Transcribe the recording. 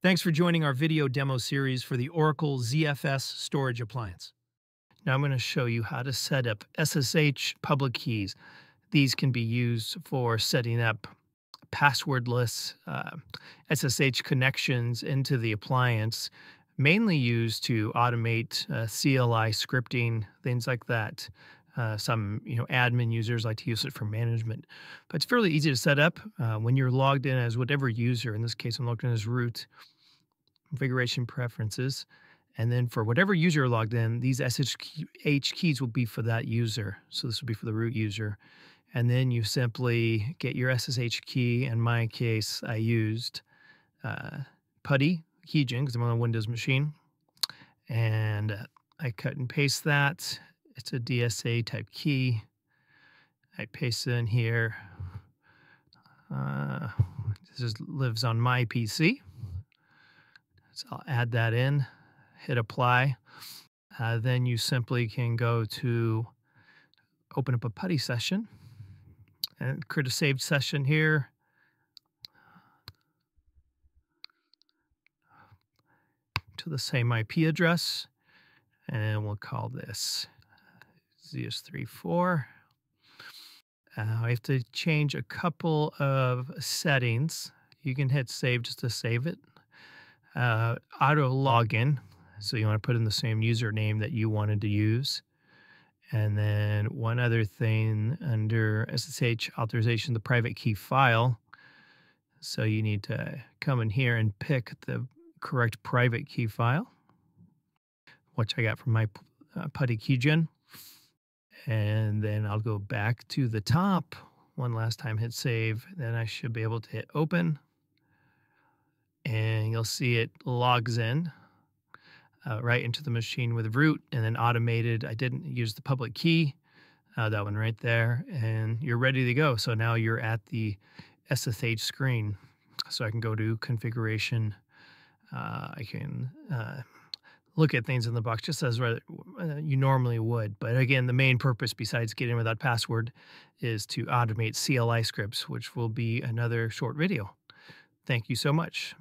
Thanks for joining our video demo series for the Oracle ZFS storage appliance. Now I'm going to show you how to set up SSH public keys. These can be used for setting up passwordless uh, SSH connections into the appliance, mainly used to automate uh, CLI scripting, things like that. Uh, some you know admin users like to use it for management, but it's fairly easy to set up uh, when you're logged in as whatever user. In this case, I'm logged in as root. Configuration preferences, and then for whatever user you're logged in, these SSH keys will be for that user. So this will be for the root user, and then you simply get your SSH key. In my case, I used uh, PuTTY keygen because I'm on a Windows machine, and uh, I cut and paste that it's a DSA type key. I paste it in here. Uh, this is, lives on my PC. So I'll add that in, hit apply. Uh, then you simply can go to open up a PuTTY session and create a saved session here. To the same IP address, and we'll call this ZS34. Uh, I have to change a couple of settings. You can hit save just to save it. Uh, auto login. So you want to put in the same username that you wanted to use. And then one other thing under SSH authorization, the private key file. So you need to come in here and pick the correct private key file, which I got from my uh, PuTTY keygen. And then I'll go back to the top one last time, hit save. Then I should be able to hit open. And you'll see it logs in uh, right into the machine with root and then automated. I didn't use the public key, uh, that one right there. And you're ready to go. So now you're at the SSH screen. So I can go to configuration. Uh, I can uh, look at things in the box just as uh, you normally would. But again, the main purpose, besides getting without password, is to automate CLI scripts, which will be another short video. Thank you so much.